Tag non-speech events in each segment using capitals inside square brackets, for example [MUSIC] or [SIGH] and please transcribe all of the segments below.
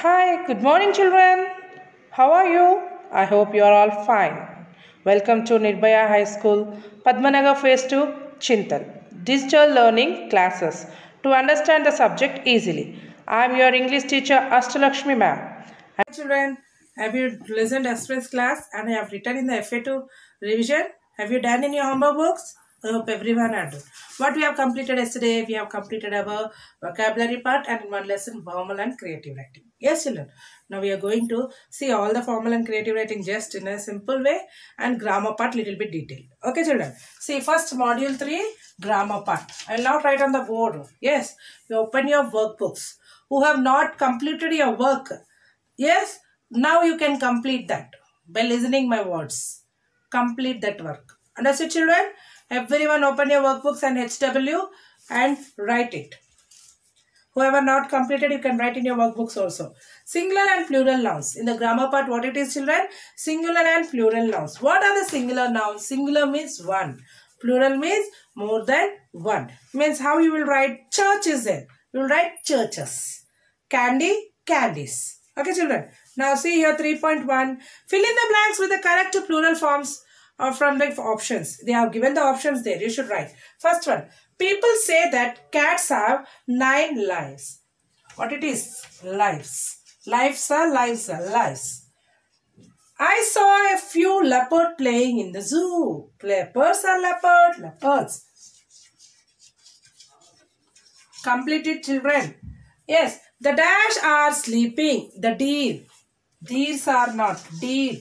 Hi, good morning, children. How are you? I hope you are all fine. Welcome to Nirbhaya High School, Padmanagar Phase 2, Chintal. Digital Learning Classes to understand the subject easily. I am your English teacher, Ashtalakshmi ma'am. Hi, children. Have you listened yesterday's class and have written in the FA2 revision? Have you done in your homework books? I hope everyone done. What we have completed yesterday, we have completed our vocabulary part and in one lesson formal and creative writing. Yes, children. Now we are going to see all the formal and creative writing just in a simple way and grammar part little bit detailed. Okay, children. See first module 3 grammar part. I will not write on the board. Yes, you open your workbooks. Who have not completed your work. Yes, now you can complete that by listening my words. Complete that work. Understood children? Everyone open your workbooks and HW and write it. Whoever not completed, you can write in your workbooks also. Singular and plural nouns. In the grammar part, what it is children? Singular and plural nouns. What are the singular nouns? Singular means one. Plural means more than one. Means how you will write church is. You will write churches. Candy, candies. Okay children. Now see here 3.1. Fill in the blanks with the correct plural forms or from the options. They have given the options there. You should write. First one. People say that cats have nine lives. What it is? Lives. Lives are lives are lives. I saw a few leopard playing in the zoo. Leopards are leopard, leopards. Completed children. Yes, the dash are sleeping. The deer. Deers are not. Deer.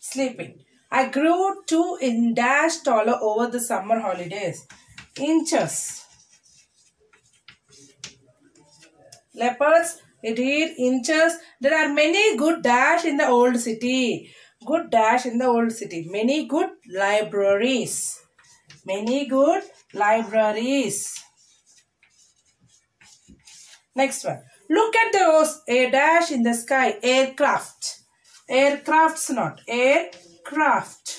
Sleeping. I grew two in dash taller over the summer holidays. Inches. Leopards, deer, inches. There are many good dash in the old city. Good dash in the old city. Many good libraries. Many good libraries. Next one. Look at those. A dash in the sky. Aircraft. Aircrafts not. Aircraft.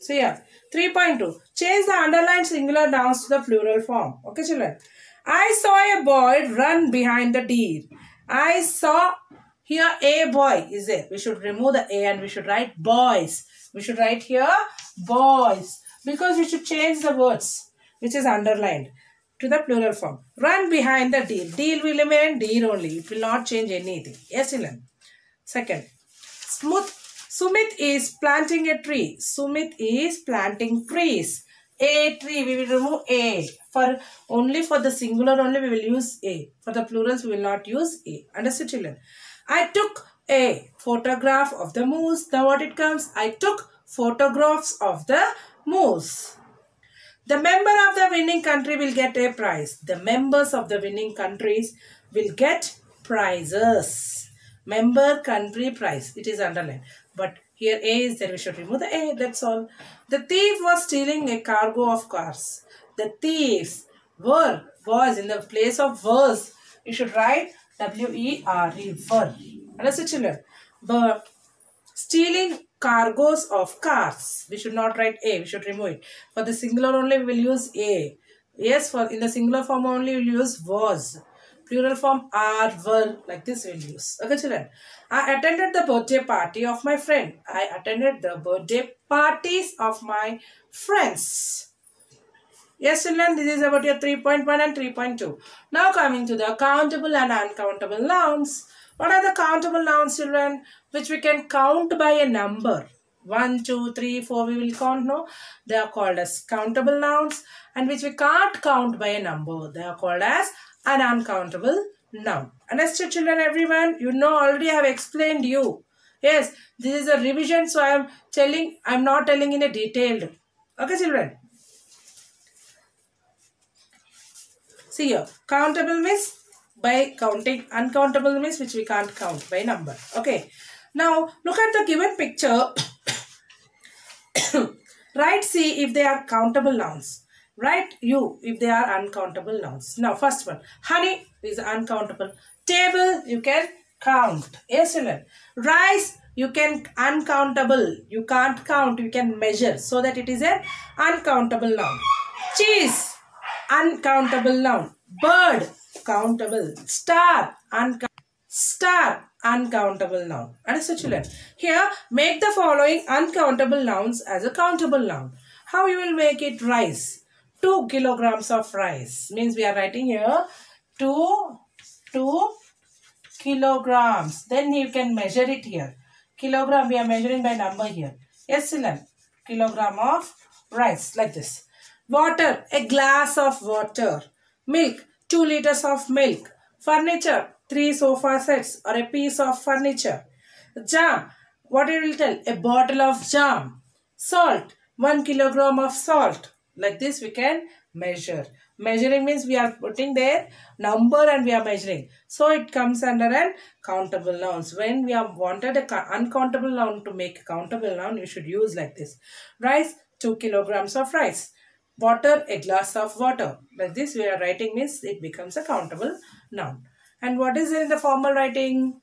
So yeah, 3.2. Change the underlined singular nouns to the plural form. Okay children. I saw a boy run behind the deer. I saw here a boy is there. We should remove the a and we should write boys. We should write here boys. Because we should change the words which is underlined to the plural form. Run behind the deer. Deer will remain deer only. It will not change anything. Yes, children. Second. Smooth. Sumit is planting a tree. Sumit is planting trees. A tree. We will remove a. For only for the singular only we will use a. For the plurals we will not use a. Understood children? I took a photograph of the moose. Now what it comes? I took photographs of the moose. The member of the winning country will get a prize. The members of the winning countries will get prizes. Member country price. It is underlined. But here A is there. We should remove the A. That's all. The thief was stealing a cargo of cars. The thieves were, was in the place of was. You should write W-E-R-E. Were. Understood children? But stealing cargoes of cars. We should not write A. We should remove it. For the singular only we will use A. Yes, for in the singular form only we will use was. Plural form are, were. Like this we will use. Okay children. I attended the birthday party of my friend. I attended the birthday parties of my friends. Yes children, this is about your 3.1 and 3.2. Now coming to the countable and uncountable nouns. What are the countable nouns children? Which we can count by a number. 1, 2, 3, 4 we will count no. They are called as countable nouns and which we can't count by a number. They are called as an uncountable noun. Understood children everyone? You know already I have explained you. Yes, this is a revision so I am telling, I am not telling in a detailed. Okay children? See here, countable means by counting, uncountable means which we can't count by number. Okay. Now, look at the given picture. [COUGHS] Write C if they are countable nouns. Write you if they are uncountable nouns. Now, first one. Honey is uncountable. Table, you can count. Yes, children. Rice, you can uncountable. You can't count. You can measure. So that it is an uncountable noun. Cheese, uncountable noun. Bird, countable. Star, uncountable. Star, uncountable noun. Understood children? Here, make the following uncountable nouns as a countable noun. How you will make it rice? 2 kilograms of rice. Means we are writing here 2, 2 kilograms. Then you can measure it here. Kilogram we are measuring by number here. Yes children? Kilogram of rice like this. Water, a glass of water. Milk, 2 liters of milk. Furniture, 3 sofa sets or a piece of furniture. Jam, what it will tell? A bottle of jam. Salt, 1 kilogram of salt. Like this we can measure. Measuring means we are putting their number and we are measuring. So it comes under an countable nouns. When we have wanted a uncountable noun to make a countable noun, you should use like this. Rice, 2 kilograms of rice. Water, a glass of water. Like this we are writing means it becomes a countable noun. And what is in the formal writing?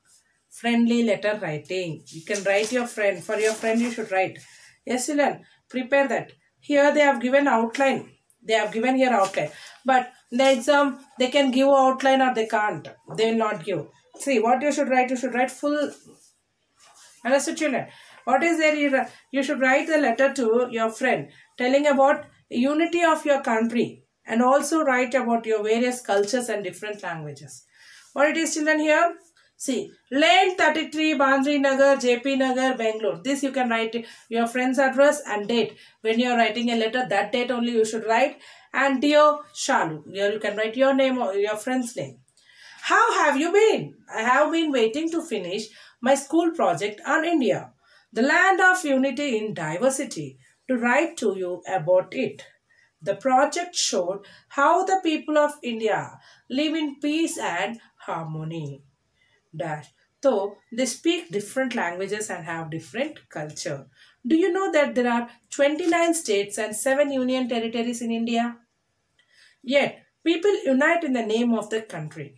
Friendly letter writing. You can write your friend. For your friend you should write. Yes, children. Prepare that. Here they have given outline. They have given here outline. But the exam, they can give outline or they can't. They will not give. See, what you should write, you should write full. Understood, children? What is there? You, should write the letter to your friend telling about unity of your country and also write about your various cultures and different languages. What it is, children, here? See, lane 33, Bandri Nagar, JP Nagar, Bangalore. This you can write your friend's address and date. When you are writing a letter, that date only you should write. And dear Shalu, here you can write your name or your friend's name. How have you been? I have been waiting to finish my school project on India, the land of unity in diversity, to write to you about it. The project showed how the people of India live in peace and harmony dash. So they speak different languages and have different culture. Do you know that there are 29 states and 7 union territories in India? Yet people unite in the name of the country.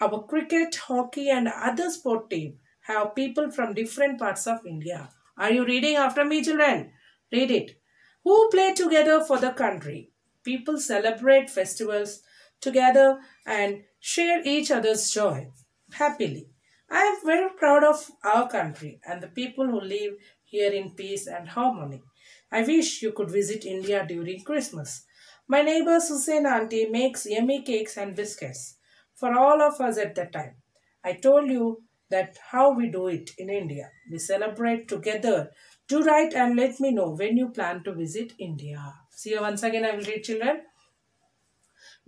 Our cricket, hockey and other sport team have people from different parts of India. Are you reading after me children? Read it. Who play together for the country? People celebrate festivals together and share each other's joy happily. I am very proud of our country and the people who live here in peace and harmony. I wish you could visit India during Christmas. My neighbor Susan auntie makes yummy cakes and biscuits for all of us at that time. I told you that how we do it in India. We celebrate together. Do write and let me know when you plan to visit India. See you once again I will read children.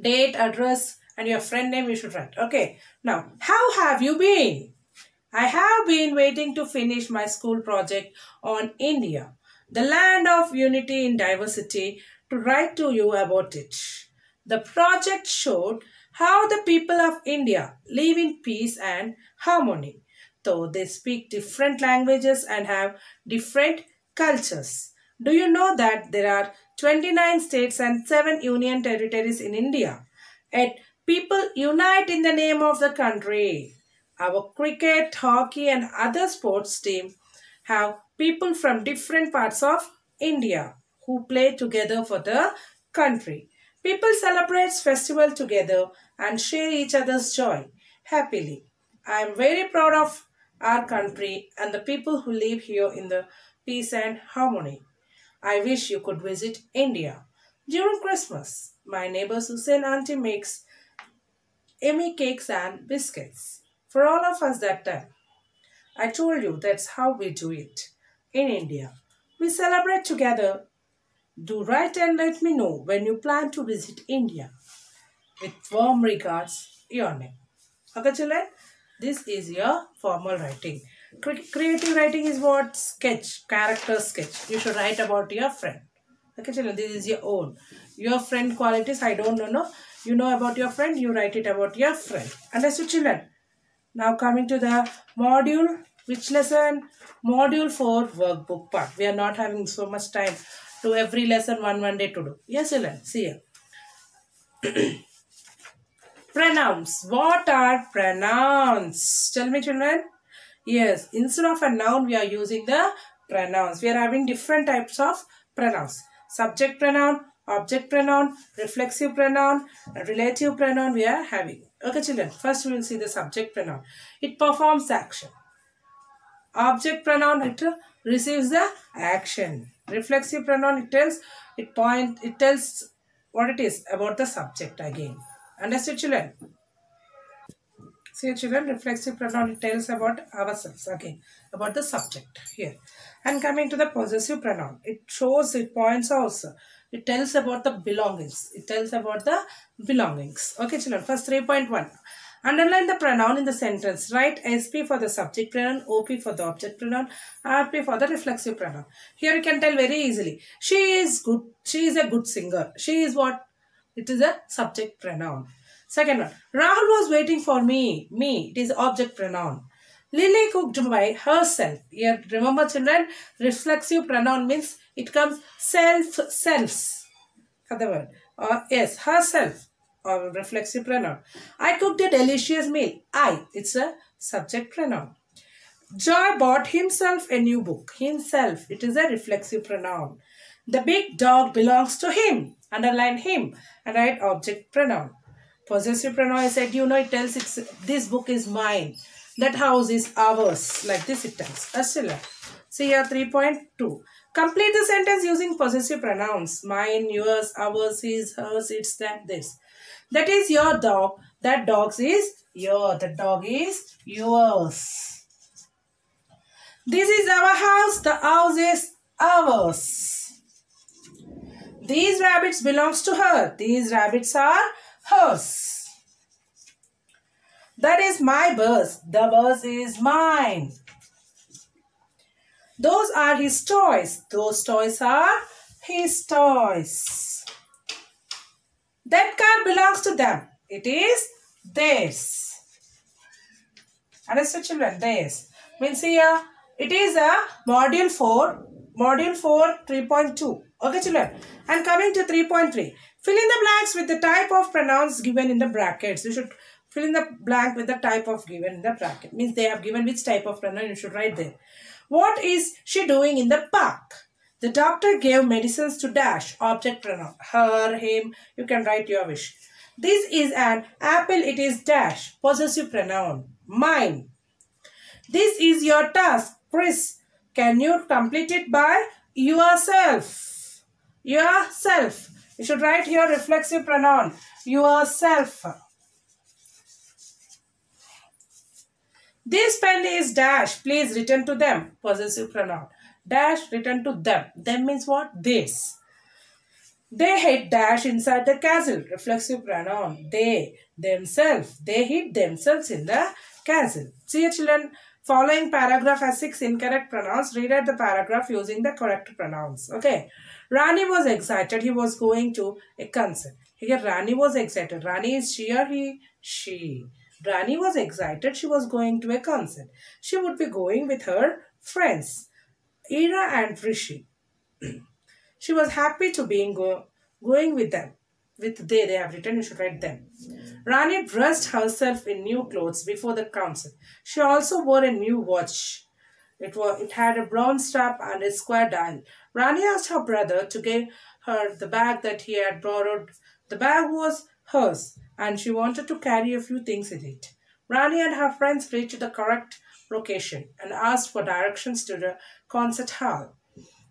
Date, address, and your friend name you should write. Okay. Now, how have you been? I have been waiting to finish my school project on India, the land of unity in diversity, to write to you about it. The project showed how the people of India live in peace and harmony, though they speak different languages and have different cultures. Do you know that there are 29 states and 7 union territories in India? Yet People unite in the name of the country. Our cricket, hockey and other sports team have people from different parts of India who play together for the country. People celebrate festival together and share each other's joy happily. I am very proud of our country and the people who live here in the peace and harmony. I wish you could visit India. During Christmas, my neighbor Susan auntie makes Emmy cakes and biscuits for all of us that time. I told you that's how we do it in India. We celebrate together. Do write and let me know when you plan to visit India. With warm regards, your name. Okay, children? This is your formal writing. Creative writing is what? Sketch, character sketch. You should write about your friend. Okay, children, this is your own. Your friend qualities, I don't know, no? You know about your friend, you write it about your friend. Understood children? Now coming to the module, which lesson? Module 4 workbook part. We are not having so much time to every lesson one one day to do. Yes children, see here. [COUGHS] pronouns. What are pronouns? Tell me children. Yes, instead of a noun, we are using the pronouns. We are having different types of pronouns. Subject pronoun, object pronoun, reflexive pronoun, relative pronoun we are having. Okay, children. First, we will see the subject pronoun. It performs action. Object pronoun, it receives the action. Reflexive pronoun, it tells, it point, it tells what it is about the subject again. Understood, children? See, children, reflexive pronoun, it tells about ourselves again, about the subject here. And coming to the possessive pronoun, it shows, it points out, it tells about the belongings. It tells about the belongings. Okay, children, first 3.1. Underline the pronoun in the sentence. Write SP for the subject pronoun, OP for the object pronoun, RP for the reflexive pronoun. Here you can tell very easily. She is good. She is a good singer. She is what? It is a subject pronoun. Second one. Rahul was waiting for me. Me. It is object pronoun. Lily cooked by herself. Here, remember children, reflexive pronoun means it comes self, selves for the word. Or yes, herself or reflexive pronoun. I cooked a delicious meal. I, it's a subject pronoun. Joy bought himself a new book. Himself, it is a reflexive pronoun. The big dog belongs to him. Underline him and write object pronoun. Possessive pronoun, I said, you know, it tells it's this book is mine. That house is ours. Like this it tells. Astilla. See here 3.2. Complete the sentence using possessive pronouns. Mine, yours, ours, his, hers, it's that, this. That is your dog. That dog is your. The dog is yours. This is our house. The house is ours. These rabbits belongs to her. These rabbits are hers. That is my bus. The bus is mine. Those are his toys. Those toys are his toys. That car belongs to them. It is theirs. Understood children? Theirs. Means here, it is a module 4, module 4 3.2. Okay children? And coming to 3.3. Fill in the blanks with the type of pronouns given in the brackets. You should fill in the blank with the type of given in the bracket. Means they have given which type of pronoun you should write there. What is she doing in the park? The doctor gave medicines to Dash. Object pronoun. Her, him. You can write your wish. This is an apple. It is Dash. Possessive pronoun. Mine. This is your task. Chris, can you complete it by yourself? Yourself. You should write here reflexive pronoun. Yourself. This pen is dash. Please return to them. Possessive pronoun. Dash return to them. Them means what? This. They hid dash inside the castle. Reflexive pronoun. They themselves. They hid themselves in the castle. See children. Following paragraph has six incorrect pronouns. Read out the paragraph using the correct pronouns. Okay. Rani was excited. He was going to a concert. Here Rani was excited. Rani is she or he? She. Rani was excited. She was going to a concert. She would be going with her friends, Ira and Rishi. [CLEARS THROAT] she was happy to be go, going with them. With they, they have written, you should write them. Rani dressed herself in new clothes before the concert. She also wore a new watch. It, was, it had a bronze strap and a square dial. Rani asked her brother to give her the bag that he had borrowed. The bag was hers and she wanted to carry a few things in it. Rani and her friends reached the correct location and asked for directions to the concert hall.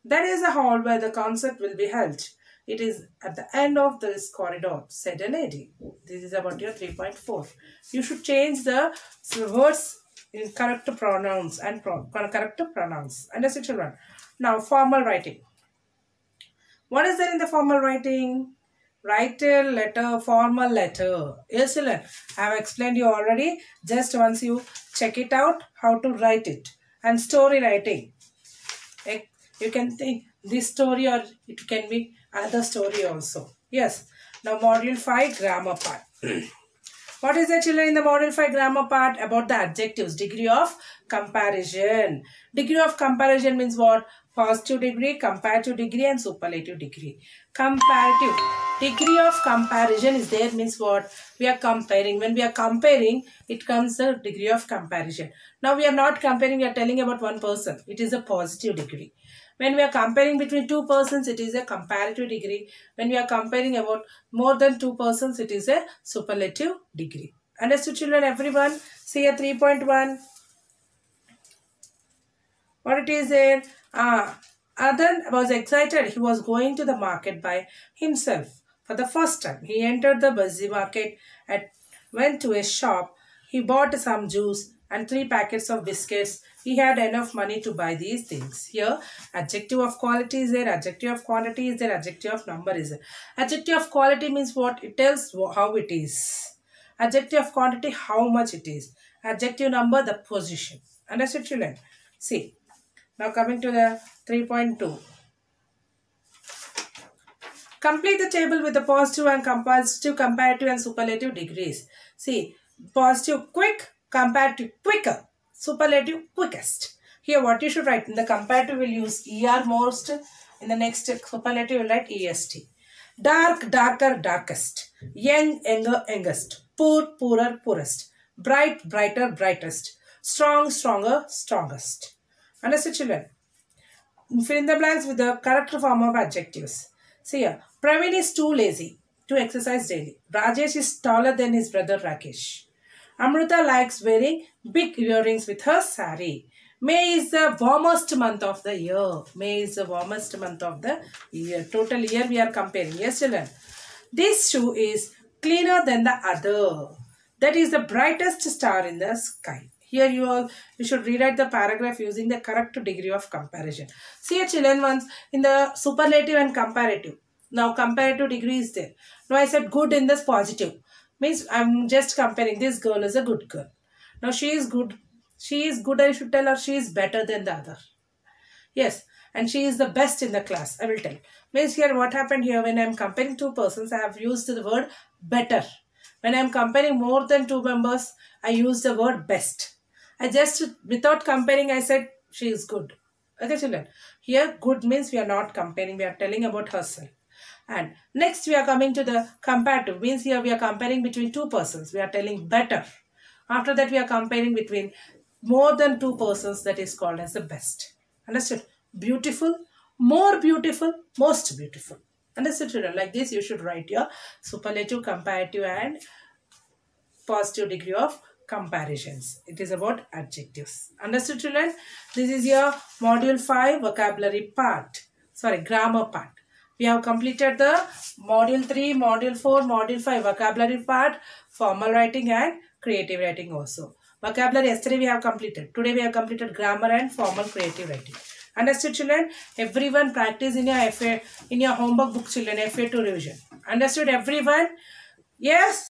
That is the hall where the concert will be held. It is at the end of this corridor, said a lady. This is about your 3.4. You should change the words in correct pronouns and pro correct pronouns. Understood children? Now, formal writing. What is there in the formal writing? Write a letter, formal letter. Yes. I have explained you already. Just once you check it out, how to write it. And story writing. Eh, you can think this story or it can be another story also. Yes. Now, module 5, grammar part. [CLEARS THROAT] what is the children in the module 5 grammar part? About the adjectives, degree of comparison. Degree of comparison means what? Positive degree, comparative degree and superlative degree. Comparative. Degree of comparison is there means what? We are comparing. When we are comparing, it comes the degree of comparison. Now we are not comparing, we are telling about one person. It is a positive degree. When we are comparing between two persons, it is a comparative degree. When we are comparing about more than two persons, it is a superlative degree. Understood children everyone? See a 3.1. What it is there? Ah, Adan was excited. He was going to the market by himself for the first time. He entered the busy market and went to a shop. He bought some juice and three packets of biscuits. He had enough money to buy these things. Here, adjective of quality is there, adjective of quantity is there, adjective of number is there. Adjective of quality means what? It tells how it is. Adjective of quantity, how much it is. Adjective number, the position. Understood children? See, now coming to the 3.2. Complete the table with the positive and comparative, comparative and superlative degrees. See, positive quick, comparative quicker, superlative quickest. Here what you should write in the comparative will use ER most, in the next superlative will write EST. Dark, darker, darkest. Young, younger, youngest. Poor, poorer, poorest. Bright, brighter, brightest. Strong, stronger, strongest. Understood children? Fill in the blanks with the correct form of adjectives. See here, Praveen is too lazy to exercise daily. Rajesh is taller than his brother Rakesh. Amrita likes wearing big earrings with her sari. May is the warmest month of the year. May is the warmest month of the year. Total year we are comparing. Yes, children. This shoe is cleaner than the other. That is the brightest star in the sky. Here you all you should rewrite the paragraph using the correct degree of comparison. See children once in the superlative and comparative. Now comparative degree is there. Now I said good in this positive. Means I'm just comparing this girl is a good girl. Now she is good. She is good I should tell her she is better than the other. Yes and she is the best in the class. I will tell. Means here what happened here when I am comparing two persons I have used the word better. When I am comparing more than two members I use the word best. I just, without comparing, I said she is good. Okay, children. Here, good means we are not comparing. We are telling about herself. And next, we are coming to the comparative. Means here we are comparing between two persons. We are telling better. After that, we are comparing between more than two persons. That is called as the best. Understood? Beautiful, more beautiful, most beautiful. Understood, children? Like this, you should write your superlative, comparative and positive degree of comparisons. It is about adjectives. Understood children? This is your module 5 vocabulary part. Sorry, grammar part. We have completed the module 3, module 4, module 5 vocabulary part, formal writing and creative writing also. Vocabulary yesterday we have completed. Today we have completed grammar and formal creative writing. Understood children? Everyone practice in your FA, in your homework book children, FA2 revision. Understood everyone? Yes?